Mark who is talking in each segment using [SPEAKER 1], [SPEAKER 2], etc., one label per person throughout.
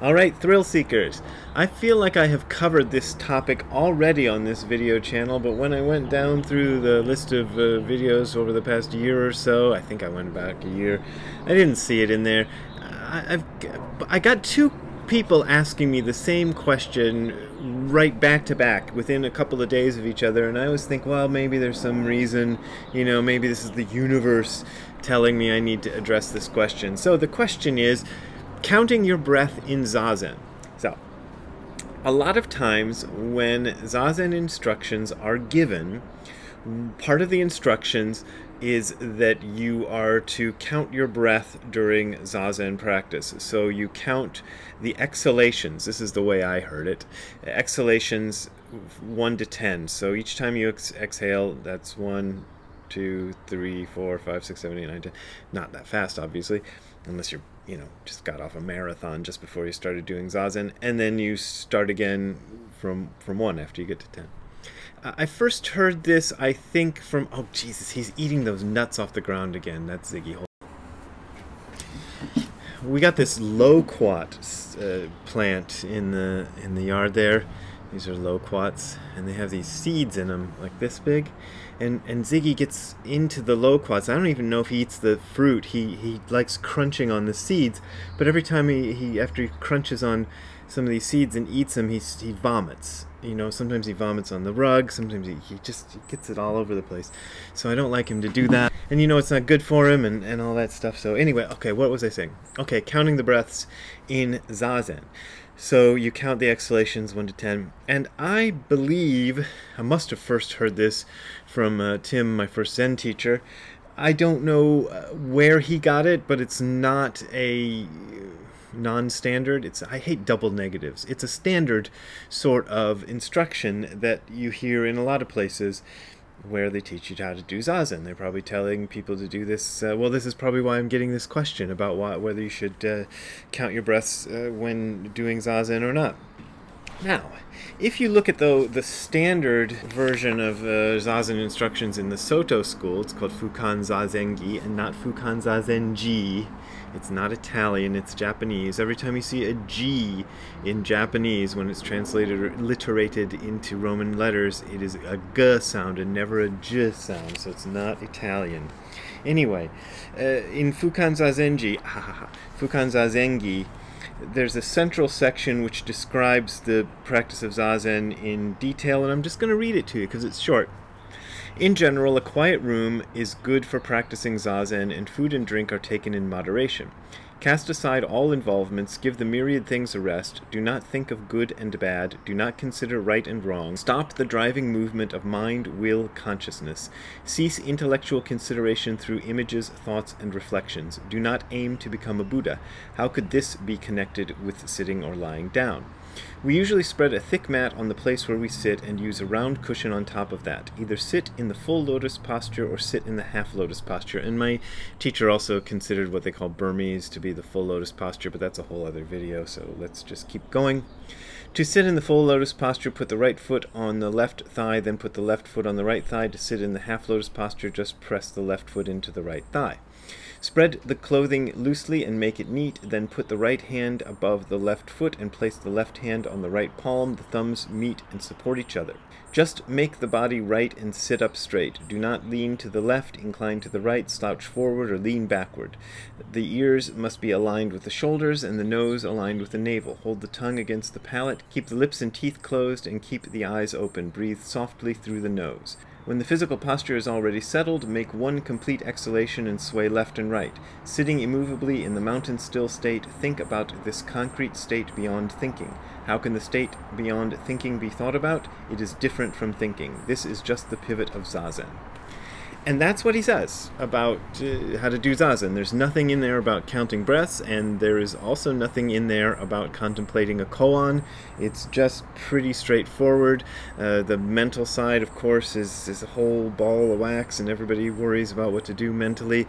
[SPEAKER 1] Alright, thrill seekers. I feel like I have covered this topic already on this video channel, but when I went down through the list of uh, videos over the past year or so, I think I went back a year, I didn't see it in there. I, I've, I got two people asking me the same question right back to back within a couple of days of each other and I always think well maybe there's some reason you know maybe this is the universe telling me I need to address this question so the question is counting your breath in Zazen. So, a lot of times when Zazen instructions are given, part of the instructions is that you are to count your breath during Zazen practice. So you count the exhalations. This is the way I heard it. Exhalations 1 to 10. So each time you ex exhale, that's 1, 2, 3, 4, 5, 6, 7, 8, 9, 10. Not that fast, obviously, unless you're you know just got off a marathon just before you started doing zazen and then you start again from from one after you get to 10 i first heard this i think from oh jesus he's eating those nuts off the ground again that's ziggy hole. we got this loquat uh, plant in the in the yard there these are loquats, and they have these seeds in them, like this big. And and Ziggy gets into the loquats. I don't even know if he eats the fruit. He he likes crunching on the seeds, but every time he, he after he crunches on some of these seeds and eats them, he he vomits. You know, sometimes he vomits on the rug. Sometimes he, he just he gets it all over the place. So I don't like him to do that. And you know, it's not good for him and, and all that stuff. So anyway, okay, what was I saying? Okay, counting the breaths in Zazen. So you count the exhalations 1 to 10. And I believe, I must have first heard this from uh, Tim, my first Zen teacher. I don't know uh, where he got it, but it's not a non-standard. It's I hate double negatives. It's a standard sort of instruction that you hear in a lot of places where they teach you how to do zazen. They're probably telling people to do this. Uh, well, this is probably why I'm getting this question about why, whether you should uh, count your breaths uh, when doing zazen or not. Now, if you look at the, the standard version of uh, zazen instructions in the Soto school, it's called Fukan Zazengi and not Fukan Zazenji. It's not Italian, it's Japanese. Every time you see a G in Japanese, when it's translated or literated into Roman letters, it is a G sound and never a J sound, so it's not Italian. Anyway, uh, in Fukan Zazenji, Fukan Zazengi, there's a central section which describes the practice of Zazen in detail, and I'm just going to read it to you because it's short. In general, a quiet room is good for practicing zazen, and food and drink are taken in moderation. Cast aside all involvements, give the myriad things a rest, do not think of good and bad, do not consider right and wrong, stop the driving movement of mind, will, consciousness, cease intellectual consideration through images, thoughts, and reflections, do not aim to become a Buddha. How could this be connected with sitting or lying down? We usually spread a thick mat on the place where we sit and use a round cushion on top of that. Either sit in the full lotus posture or sit in the half lotus posture. And my teacher also considered what they call Burmese to be the full lotus posture, but that's a whole other video, so let's just keep going. To sit in the full lotus posture, put the right foot on the left thigh, then put the left foot on the right thigh. To sit in the half lotus posture, just press the left foot into the right thigh. Spread the clothing loosely and make it neat, then put the right hand above the left foot and place the left hand on the right palm. The thumbs meet and support each other. Just make the body right and sit up straight. Do not lean to the left, incline to the right, slouch forward, or lean backward. The ears must be aligned with the shoulders and the nose aligned with the navel. Hold the tongue against the palate. Keep the lips and teeth closed and keep the eyes open. Breathe softly through the nose. When the physical posture is already settled, make one complete exhalation and sway left and right. Sitting immovably in the mountain still state, think about this concrete state beyond thinking. How can the state beyond thinking be thought about? It is different from thinking. This is just the pivot of Zazen. And that's what he says about uh, how to do zazen. There's nothing in there about counting breaths, and there is also nothing in there about contemplating a koan. It's just pretty straightforward. Uh, the mental side, of course, is, is a whole ball of wax, and everybody worries about what to do mentally.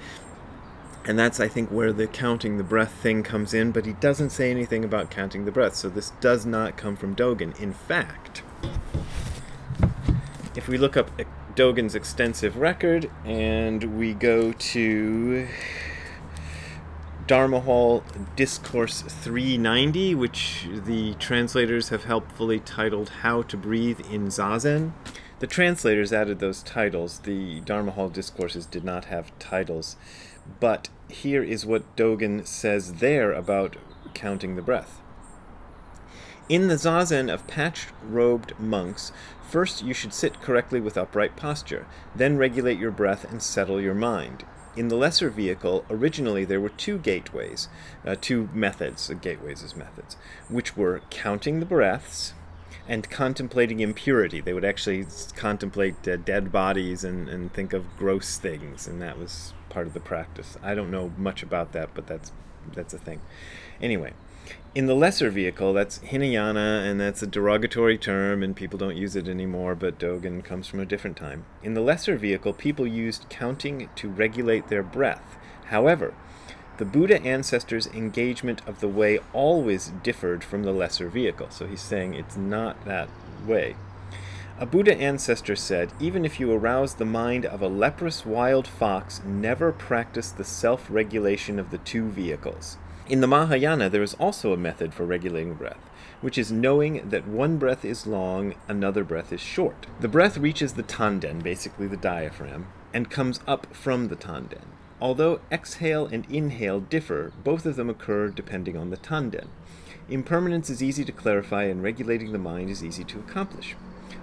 [SPEAKER 1] And that's, I think, where the counting the breath thing comes in, but he doesn't say anything about counting the breath, so this does not come from Dogen. In fact, if we look up Dogen's extensive record, and we go to Dharma Hall Discourse 390, which the translators have helpfully titled How to Breathe in Zazen. The translators added those titles. The Dharma Hall discourses did not have titles. But here is what Dogen says there about counting the breath. In the zazen of patched robed monks, first you should sit correctly with upright posture, then regulate your breath and settle your mind. In the lesser vehicle, originally there were two gateways, uh, two methods, uh, gateways as methods, which were counting the breaths and contemplating impurity. They would actually contemplate uh, dead bodies and, and think of gross things, and that was part of the practice. I don't know much about that, but that's that's a thing. Anyway, in the lesser vehicle, that's Hinayana, and that's a derogatory term, and people don't use it anymore, but Dogen comes from a different time. In the lesser vehicle, people used counting to regulate their breath. However, the Buddha ancestors' engagement of the way always differed from the lesser vehicle. So he's saying it's not that way. A Buddha ancestor said, Even if you arouse the mind of a leprous wild fox, never practice the self regulation of the two vehicles. In the Mahayana, there is also a method for regulating breath, which is knowing that one breath is long, another breath is short. The breath reaches the tanden, basically the diaphragm, and comes up from the tanden. Although exhale and inhale differ, both of them occur depending on the tanden. Impermanence is easy to clarify, and regulating the mind is easy to accomplish.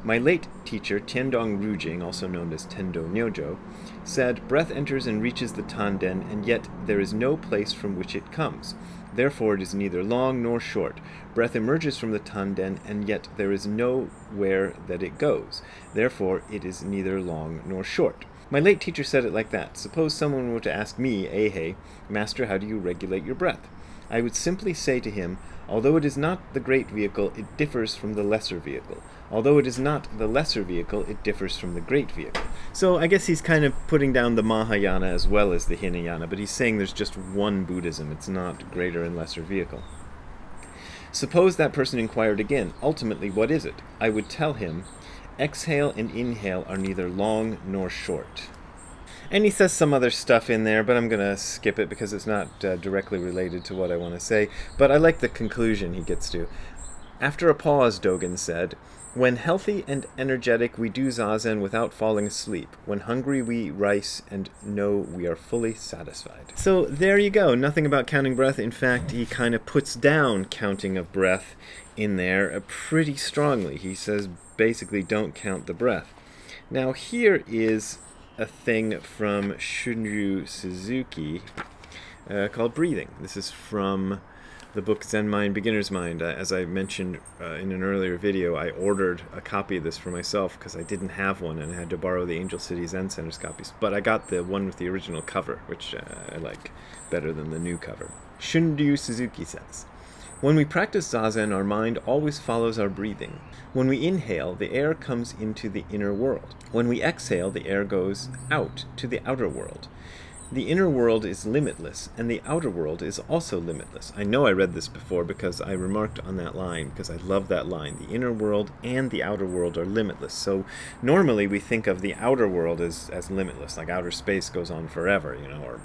[SPEAKER 1] My late teacher, Tiandong Rujing, also known as Tendo Nyojo, said, Breath enters and reaches the tanden, and yet there is no place from which it comes. Therefore it is neither long nor short. Breath emerges from the tanden, and yet there is nowhere that it goes. Therefore it is neither long nor short. My late teacher said it like that. Suppose someone were to ask me, Eihei, Master, how do you regulate your breath? I would simply say to him, Although it is not the great vehicle, it differs from the lesser vehicle. Although it is not the lesser vehicle, it differs from the great vehicle. So I guess he's kind of putting down the Mahayana as well as the Hinayana, but he's saying there's just one Buddhism. It's not greater and lesser vehicle. Suppose that person inquired again, ultimately, what is it? I would tell him, Exhale and inhale are neither long nor short. And he says some other stuff in there, but I'm going to skip it because it's not uh, directly related to what I want to say. But I like the conclusion he gets to. After a pause, Dogen said, When healthy and energetic, we do zazen without falling asleep. When hungry, we eat rice and know we are fully satisfied. So there you go. Nothing about counting breath. In fact, he kind of puts down counting of breath in there uh, pretty strongly. He says basically don't count the breath. Now here is a thing from Shunryu Suzuki uh, called Breathing. This is from the book Zen Mind, Beginner's Mind. Uh, as I mentioned uh, in an earlier video, I ordered a copy of this for myself because I didn't have one and I had to borrow the Angel City Zen Center's copies. But I got the one with the original cover, which uh, I like better than the new cover. Shunryu Suzuki says, when we practice zazen, our mind always follows our breathing. When we inhale, the air comes into the inner world. When we exhale, the air goes out to the outer world. The inner world is limitless, and the outer world is also limitless. I know I read this before because I remarked on that line, because I love that line. The inner world and the outer world are limitless. So normally we think of the outer world as, as limitless, like outer space goes on forever, you know, or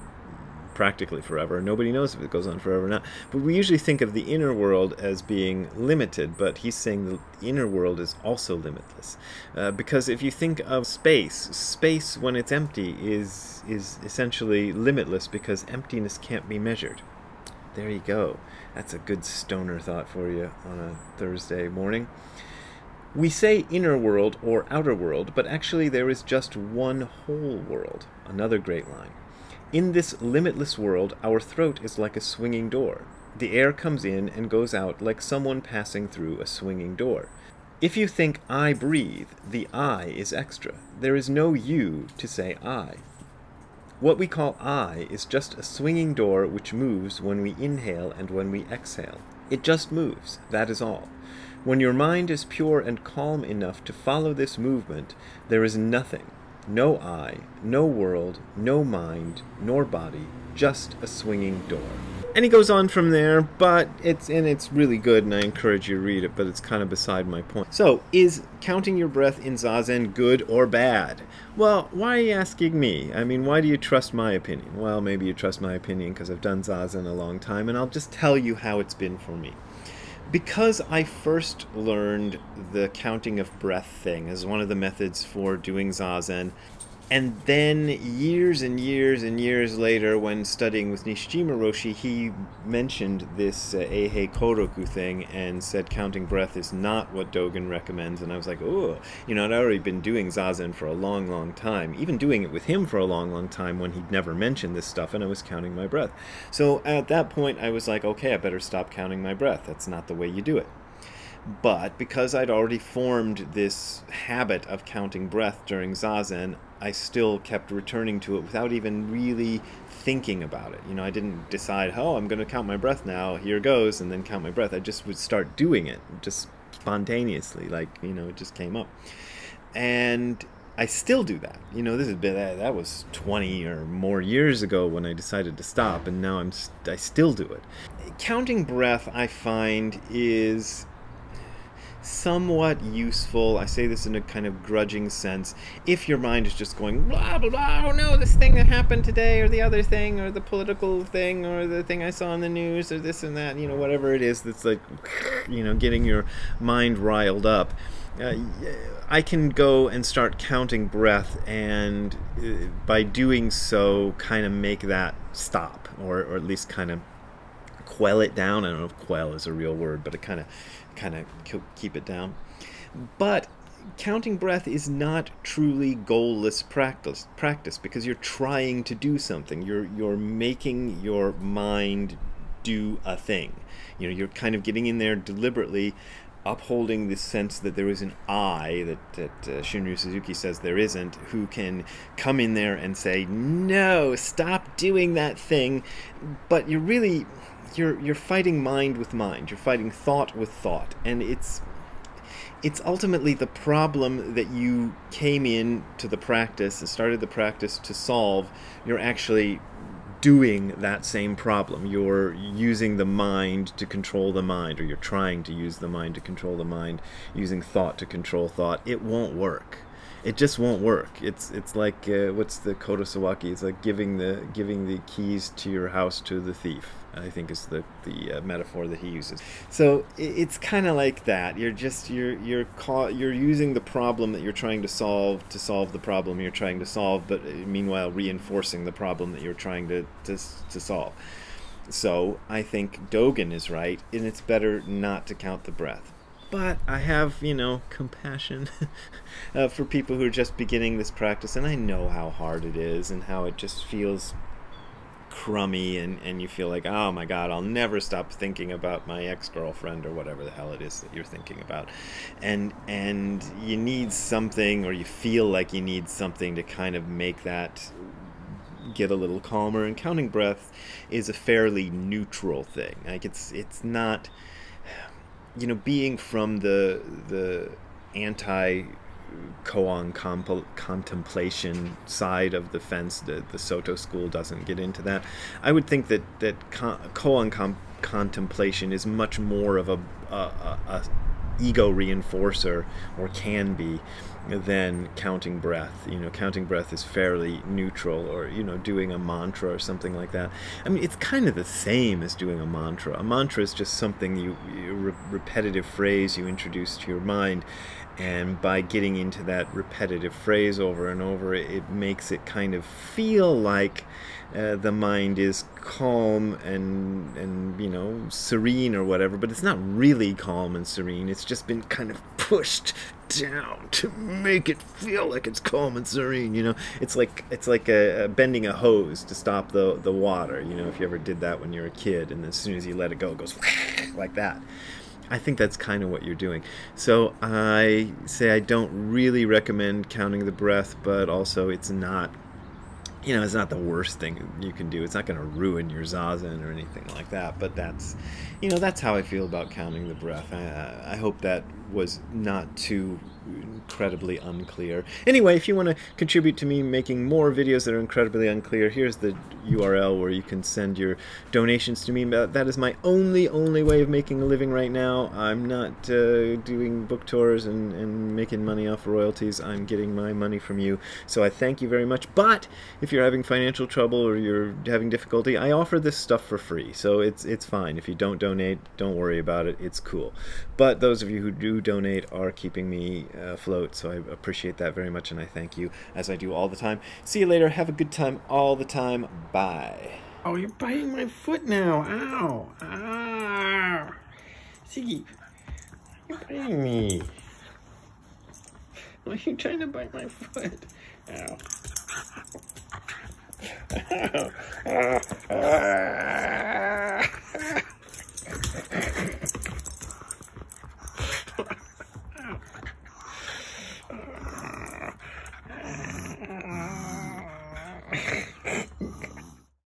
[SPEAKER 1] practically forever. Nobody knows if it goes on forever or not. But we usually think of the inner world as being limited, but he's saying the inner world is also limitless. Uh, because if you think of space, space when it's empty is is essentially limitless because emptiness can't be measured. There you go. That's a good stoner thought for you on a Thursday morning. We say inner world or outer world, but actually there is just one whole world. Another great line. In this limitless world, our throat is like a swinging door. The air comes in and goes out like someone passing through a swinging door. If you think I breathe, the I is extra. There is no you to say I. What we call I is just a swinging door which moves when we inhale and when we exhale. It just moves, that is all. When your mind is pure and calm enough to follow this movement, there is nothing, no I, no world, no mind, nor body, just a swinging door. and he goes on from there, but it's and it's really good, and I encourage you to read it. But it's kind of beside my point. So, is counting your breath in zazen good or bad? Well, why are you asking me? I mean, why do you trust my opinion? Well, maybe you trust my opinion because I've done zazen a long time, and I'll just tell you how it's been for me. Because I first learned the counting of breath thing as one of the methods for doing zazen and then years and years and years later, when studying with Nishijima Roshi, he mentioned this uh, Eihei Koroku thing and said counting breath is not what Dogen recommends. And I was like, oh, you know, I'd already been doing Zazen for a long, long time, even doing it with him for a long, long time when he'd never mentioned this stuff, and I was counting my breath. So at that point, I was like, okay, I better stop counting my breath. That's not the way you do it. But because I'd already formed this habit of counting breath during Zazen, I still kept returning to it without even really thinking about it. You know, I didn't decide, oh, I'm going to count my breath now, here goes, and then count my breath. I just would start doing it just spontaneously, like, you know, it just came up. And I still do that. You know, this has been that was 20 or more years ago when I decided to stop, and now I'm I still do it. Counting breath, I find, is somewhat useful. I say this in a kind of grudging sense. If your mind is just going blah blah blah, oh no, this thing that happened today, or the other thing, or the political thing, or the thing I saw in the news, or this and that, you know, whatever it is that's like, you know, getting your mind riled up. Uh, I can go and start counting breath, and uh, by doing so, kind of make that stop, or, or at least kind of quell it down. I don't know if quell is a real word, but it kind of kind of keep it down. But counting breath is not truly goalless practice practice because you're trying to do something. You're you're making your mind do a thing. You know, you're kind of getting in there deliberately upholding the sense that there is an I that, that uh, Shunryu Suzuki says there isn't, who can come in there and say, no, stop doing that thing. But you're really you're you're fighting mind with mind. You're fighting thought with thought, and it's it's ultimately the problem that you came in to the practice and started the practice to solve. You're actually doing that same problem. You're using the mind to control the mind, or you're trying to use the mind to control the mind, using thought to control thought. It won't work. It just won't work. It's it's like uh, what's the Kodo Sawaki? It's like giving the giving the keys to your house to the thief I think is the the uh, metaphor that he uses. So it's kind of like that. You're just you're you're you're using the problem that you're trying to solve to solve the problem you're trying to solve, but uh, meanwhile reinforcing the problem that you're trying to to, to solve. So I think Dogen is right, and it's better not to count the breath. But I have, you know, compassion uh, for people who are just beginning this practice, and I know how hard it is and how it just feels crummy and, and you feel like, oh my God, I'll never stop thinking about my ex girlfriend or whatever the hell it is that you're thinking about. And and you need something or you feel like you need something to kind of make that get a little calmer and counting breath is a fairly neutral thing. Like it's it's not you know, being from the the anti koan comp- contemplation side of the fence. The, the Soto school doesn't get into that. I would think that that koan contemplation is much more of a, a, a, a ego reinforcer, or can be, than counting breath. You know, counting breath is fairly neutral, or you know, doing a mantra or something like that. I mean, it's kind of the same as doing a mantra. A mantra is just something you, you re- repetitive phrase you introduce to your mind, and by getting into that repetitive phrase over and over it makes it kind of feel like uh, the mind is calm and and you know serene or whatever but it's not really calm and serene it's just been kind of pushed down to make it feel like it's calm and serene you know it's like it's like a, a bending a hose to stop the the water you know if you ever did that when you were a kid and as soon as you let it go it goes like that I think that's kind of what you're doing. So I say I don't really recommend counting the breath, but also it's not, you know, it's not the worst thing you can do. It's not going to ruin your zazen or anything like that. But that's, you know, that's how I feel about counting the breath. I, I hope that was not too incredibly unclear. Anyway, if you want to contribute to me making more videos that are incredibly unclear, here's the URL where you can send your donations to me. That is my only, only way of making a living right now. I'm not uh, doing book tours and, and making money off royalties. I'm getting my money from you. So I thank you very much. But if you're having financial trouble or you're having difficulty, I offer this stuff for free. So it's, it's fine. If you don't donate, don't worry about it. It's cool. But those of you who do donate are keeping me uh, Uh, afloat, so I appreciate that very much, and I thank you, as I do all the time. See you later. Have a good time all the time. Bye.
[SPEAKER 2] Oh, you're biting my foot now. Ow. Ow. Ziggy, you're biting me. Why are you trying to bite my foot? Ow. Ow.